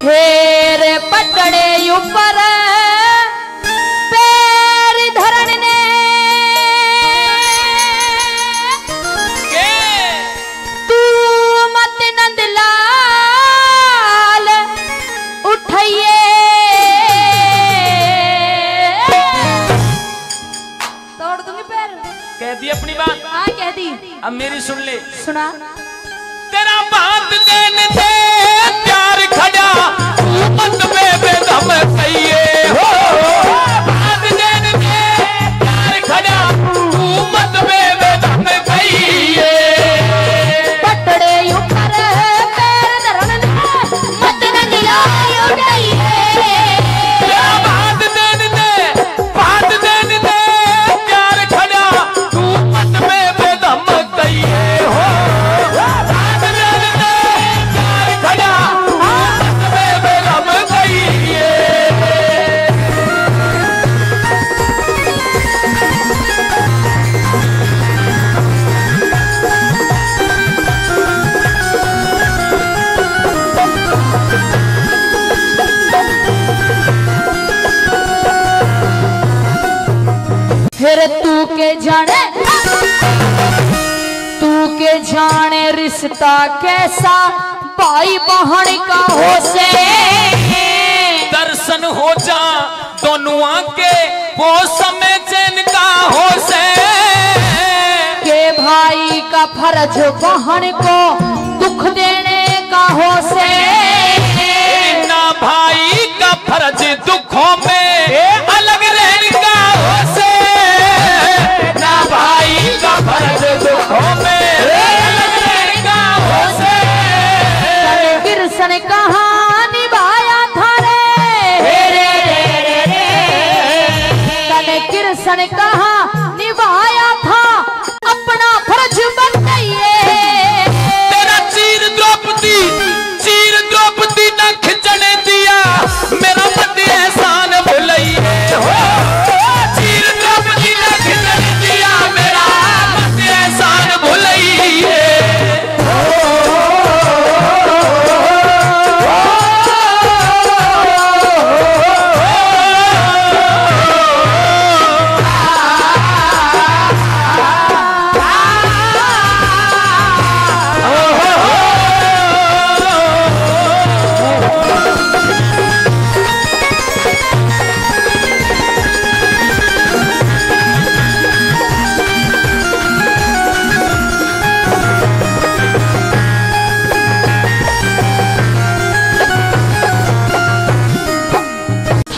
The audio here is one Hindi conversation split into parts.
फेर पटड़े ऊपर पैर धरण ने तू मत नंदलाल उठाइए। तोड़ दूँगी पैर। कह दी अपनी बात। हाँ कह दी। अब मेरी सुन ले। सुना। तेरा बात देने दे प्यार खड़ा मत में जाने। तू के जाने रिश्ता कैसा? भाई बहन का हो से दर्शन हो जा दोनों के वो समय चैन का हो से के भाई का फ़र्ज़ बहन को दुख देने का हो से ना भाई का फ़र्ज़ दुखों तने कृष्ण कहाँ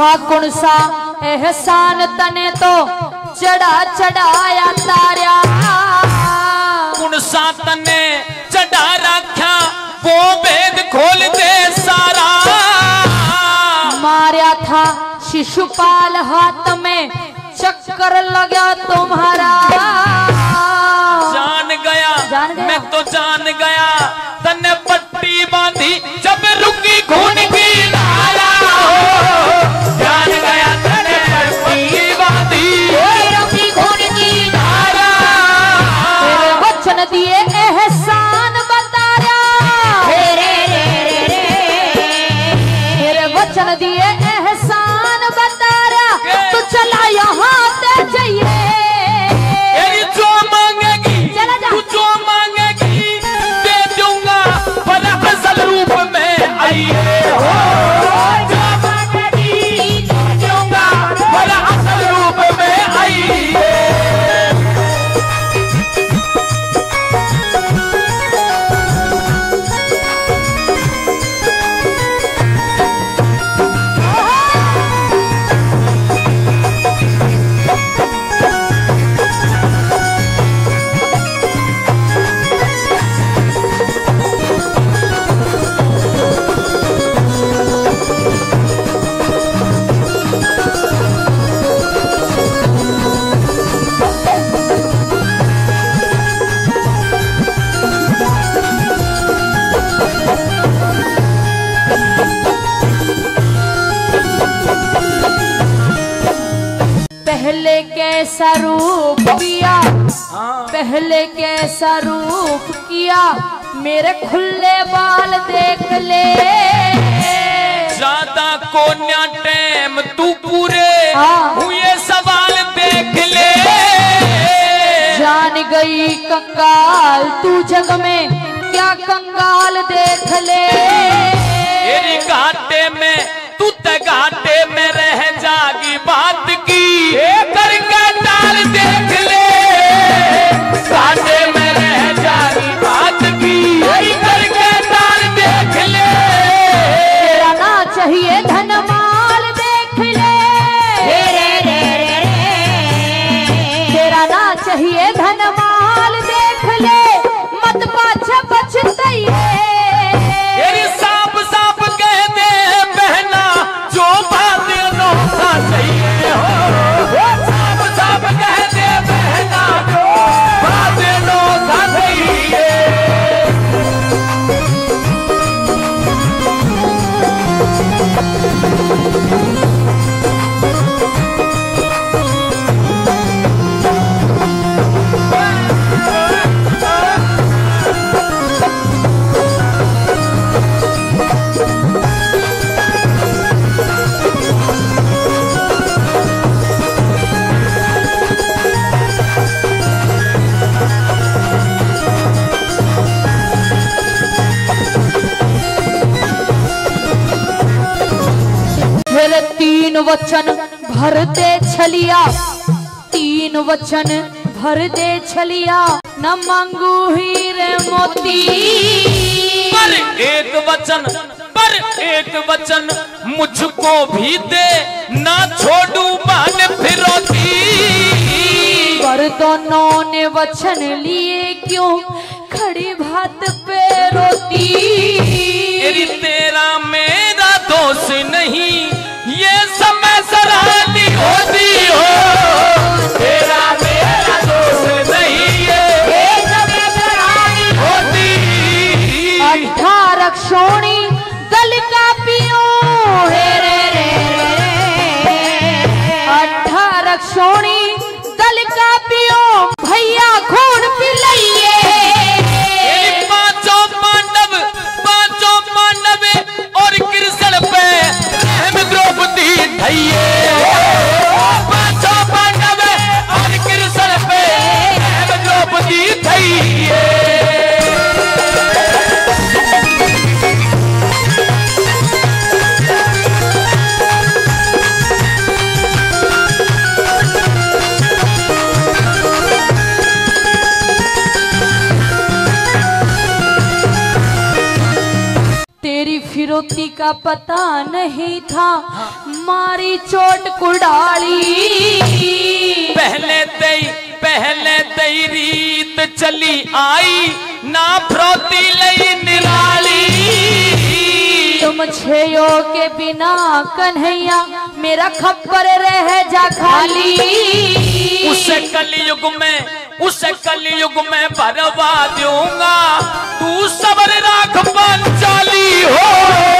कौन सा एहसान तने तो चढ़ा चढ़ाया तारा कुण सात ने चढ़ा रखा वो वेद खोल दे सारा। मारा था शिशुपाल हाथ में चक्कर लगा तुम्हारा। जान गया जान गया। मैं तो जान गया तने पट्टी बांधी जब रुकी खून कैसा रूप किया? हाँ। पहले कैसा रूप किया? मेरे खुले बाल देख ले। को न्या टेम तू पूरे हाँ। हुए सवाल देख ले। जान गई कंगाल तू जग में क्या कंगाल देख ले? घाटे में तू त घाटे में रह जागी बात की। चाहिए धन माल देख ले। वचन भर दे छलिया। तीन वचन भर दे छलिया। न मांगू हीरे मोती। पर एक वचन पर एक वचन मुझको भी दे। ना छोड़ू मान फिरोती। पर दोनों ने वचन लिए क्यों? खड़ी भात पे रोती। तेरी तेरा मेरा दोष नहीं। सराहनी होती हो। का पता नहीं था। मारी चोट कुड़ाली। पहले तई पहले तई रीत चली आई ना फ्रोती लई निराली। तुम छेयो के बिना कन्हैया मेरा खप्पर रह जा खाली। उस कलयुग में उस कलयुग में भरवा दूँगा तू सबर राख पंचाली हो।